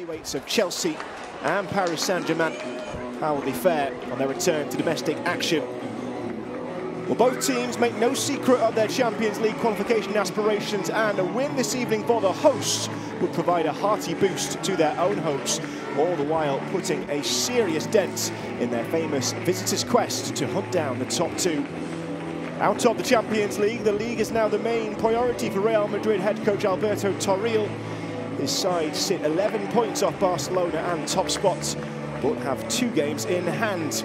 heavyweights of Chelsea and Paris Saint-Germain. How will they fare on their return to domestic action? Well, both teams make no secret of their Champions League qualification aspirations and a win this evening for the hosts would provide a hearty boost to their own hopes, all the while putting a serious dent in their famous visitors' quest to hunt down the top two. Out of the Champions League, the league is now the main priority for Real Madrid head coach Alberto Toril. His side sit 11 points off Barcelona and top spots, but have two games in hand.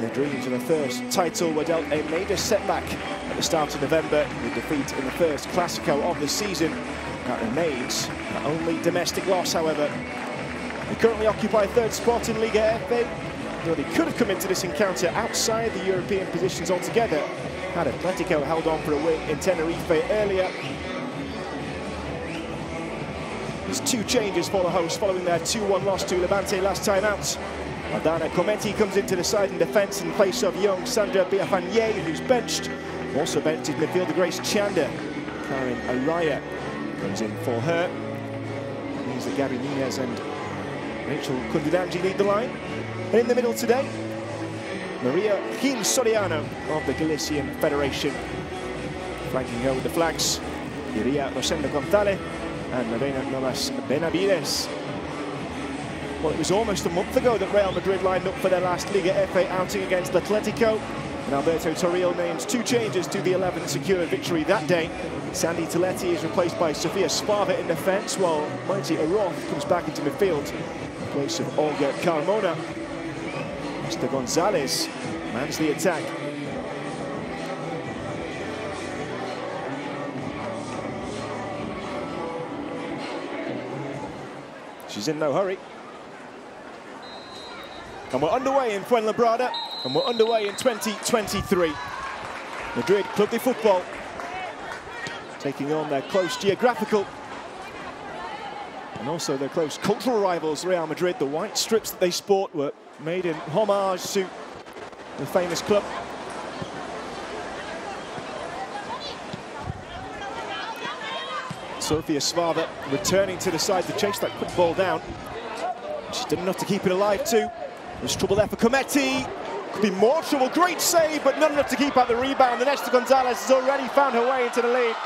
Their dreams of a first title were dealt a major setback at the start of November with defeat in the first Clasico of the season. That remains the only domestic loss, however. They currently occupy third spot in Liga F, though they could have come into this encounter outside the European positions altogether had Atletico held on for a win in Tenerife earlier. There's two changes for the hosts following their 2-1 loss to Levante last time out. Aldana Cometti comes into the side in defence in place of young Sandra Villafañe, who's benched. Also benched is midfielder Grace Chanda. Karen Araya comes in for her. It means that Gabby Nunez and Rachel Kundananji lead the line. And in the middle today, Maria Gil Soriano of the Galician Federation. Flanking her with the flags, Iria Rosenda Gonzalez and Lorena Nomas Benavides. Well, it was almost a month ago that Real Madrid lined up for their last Liga F outing against Atletico. And Alberto Toril names two changes to the 11 secured victory that day. Sandie Toletti is replaced by Sofia Svava in defence, while Maite Oroz comes back into midfield in place of Olga Carmona. Mr. Gonzalez mans the attack. She's in no hurry. And we're underway in Fuenlabrada, and we're underway in 2023. Madrid Club de Football taking on their close geographical and also their close cultural rivals, Real Madrid. The white strips that they sport were made in homage to the famous club. Sofia Svava returning to the side to chase that quick ball down. She's done enough to keep it alive too. There's trouble there for Cometti. Could be more trouble. Great save, but not enough to keep out the rebound. And Esther Gonzalez has already found her way into the lead.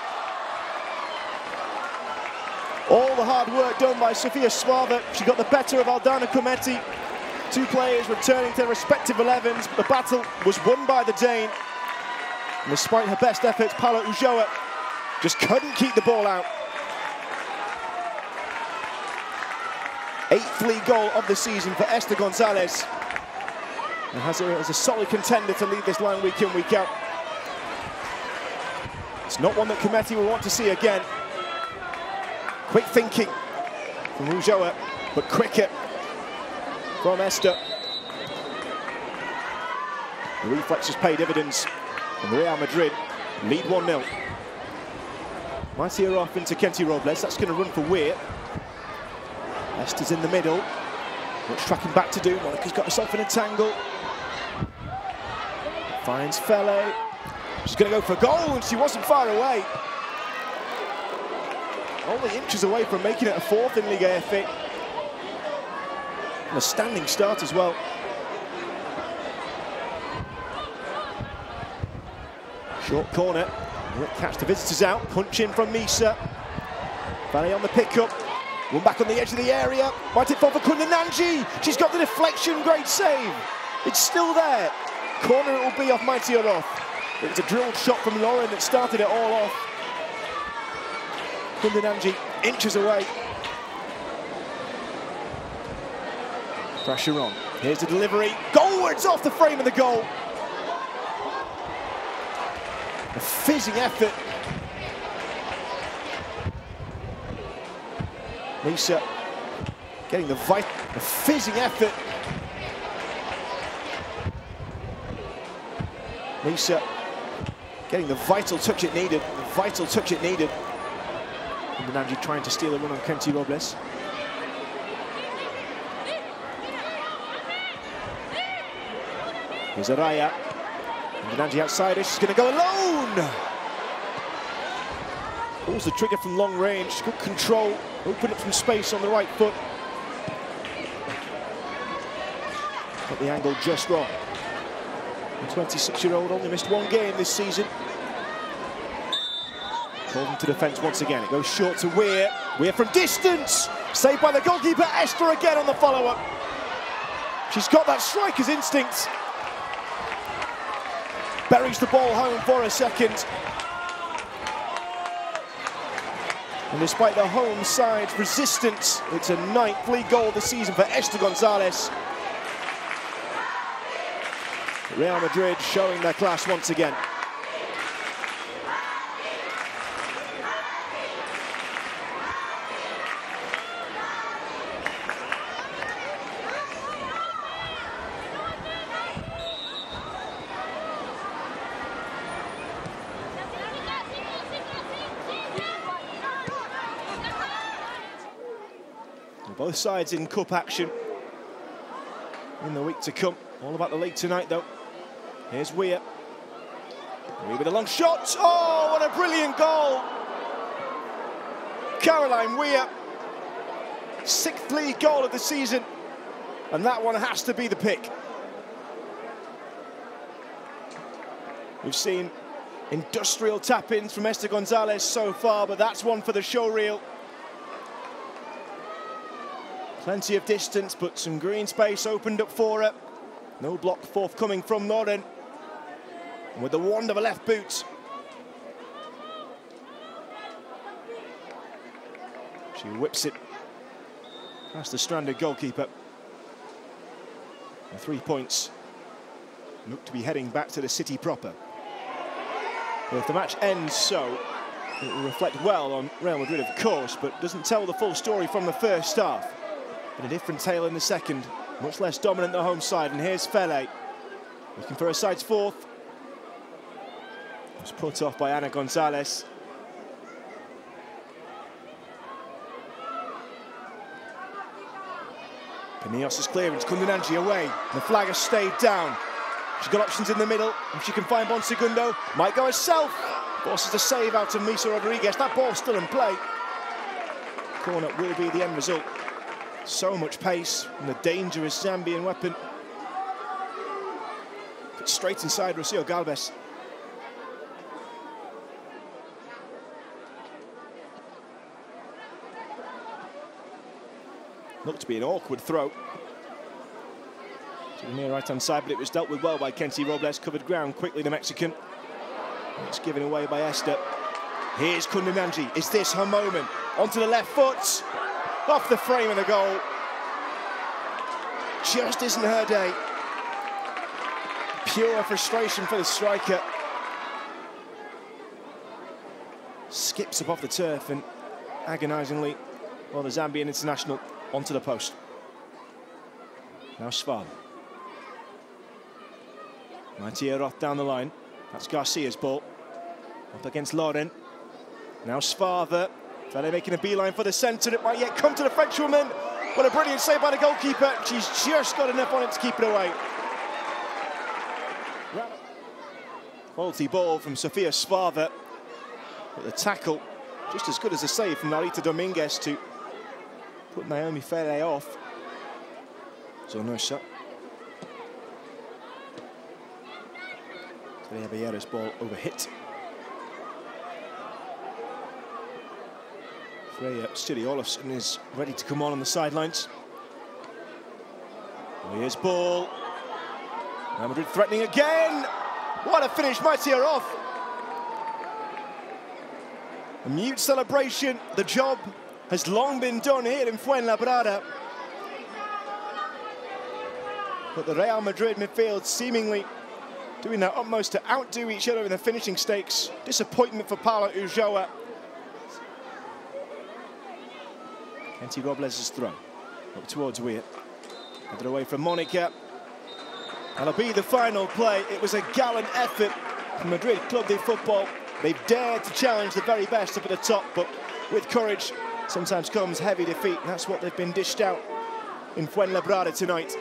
All the hard work done by Sofia Svava. She got the better of Aldana Cometti. Two players returning to their respective 11s, the battle was won by the Dane. And despite her best efforts, Paula Ulloa just couldn't keep the ball out. Eighth league goal of the season for Esther Gonzalez. And has her as a solid contender to lead this line week in, week out. It's not one that Cometti will want to see again. Quick thinking from Ulloa, but quicker from Esther. The reflexes pay dividends. And Real Madrid lead 1-0. Matia off into Kenti Robles. That's going to run for Weir. Esther's in the middle. What's tracking back to do? Monica's got herself in a tangle. Finds Feller. She's going to go for goal, and she wasn't far away. Only inches away from making it a fourth in Liga F. And a standing start as well. Short corner. Catch the visitors out. Punch in from Misa. Valley on the pickup. One back on the edge of the area. Might it fall for Kundananji? She's got the deflection. Great save. It's still there. Corner it will be off Maite Oroz. It was a drilled shot from Lauren that started it all off. Kundananji inches away. Pressure on. Here's the delivery. Goalwards off the frame of the goal. A fizzing effort. Lisa getting the, vital, the fizzing effort. Lisa getting the vital touch it needed. The vital touch it needed. And Nanji trying to steal a run on Kenti Robles. Here's Araya. And Nanji outside. She's going to go alone. Pulls the trigger from long range. Good control. Open up some space on the right foot. Got the angle just wrong. The 26-year-old only missed one game this season. Called into defence once again. It goes short to Weir. Weir from distance. Saved by the goalkeeper. Esther again on the follow-up. She's got that striker's instinct. Buries the ball home for a second. And despite the home side's resistance, it's a ninth league goal of the season for Esther Gonzalez. Real Madrid showing their class once again. Both sides in cup action in the week to come. All about the league tonight, though. Here's Weir. Weir with a long shot. Oh, what a brilliant goal! Caroline Weir, sixth league goal of the season, and that one has to be the pick. We've seen industrial tap-ins from Esther Gonzalez so far, but that's one for the show reel. Plenty of distance, but some green space opened up for her. No block forthcoming from Noren. And with the wand of a left boot. She whips it past the stranded goalkeeper. Three points look to be heading back to the city proper. Well, if the match ends so, it will reflect well on Real Madrid, of course, but doesn't tell the full story from the first half. But a different tale in the second. Much less dominant the home side. And here's Feller. Looking for a side's fourth. Was put off by Ana Gonzalez. Penillos' clearance, Kundananji away. The flag has stayed down. She's got options in the middle. If she can find Bonsegundo, might go herself. Forces a save out of Misa Rodriguez. That ball's still in play. Corner will be the end result. So much pace and the dangerous Zambian weapon. But straight inside Rocio Galvez. Looked to be an awkward throw. To the near right-hand side, but it was dealt with well by Kenti Robles. Covered ground quickly, the Mexican. It's given away by Esther. Here's Kundananji. Is this her moment? Onto the left foot off the frame of the goal. Just isn't her day. Pure frustration for the striker. Skips up off the turf and agonisingly, well, the Zambian international onto the post. Now Svan. Maite Oroz down the line. That's Garcia's ball. Up against Loren. Now Svava Feller making a beeline for the centre. It might yet come to the Frenchwoman. What a brilliant save by the goalkeeper. She's just got enough on it to keep it away. Quality ball from Sofia Svava. But the tackle, just as good as a save from Narita Dominguez to put Naomie Feller off. So no Zonosa. Terea Vieira's ball over Freya Stiri Olofsson is ready to come on on the sidelines. Here's ball. Madrid threatening again. What a finish, Maite Oroz. A mute celebration. The job has long been done here in Fuenlabrada. But the Real Madrid midfield seemingly doing their utmost to outdo each other in the finishing stakes. Disappointment for Paula Ulloa Kenti Robles' throw. Up towards Weir. Headed away from Monica. That'll be the final play. It was a gallant effort from Madrid Club de Football. They've dared to challenge the very best up at the top, but with courage sometimes comes heavy defeat. That's what they've been dished out in Fuenlabrada tonight.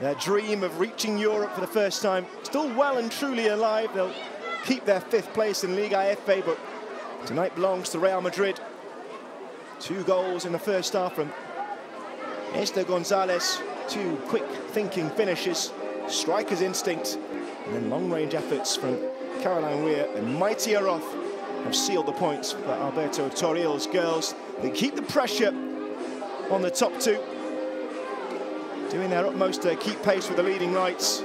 Their dream of reaching Europe for the first time, still well and truly alive. They'll keep their fifth place in Liga F, but tonight belongs to Real Madrid. Two goals in the first half from Esther Gonzalez. Two quick thinking finishes, striker's instinct, and then long-range efforts from Caroline Weir and Maite Oroz have sealed the points for Alberto Toril's girls. They keep the pressure on the top two, doing their utmost to keep pace with the leading lights.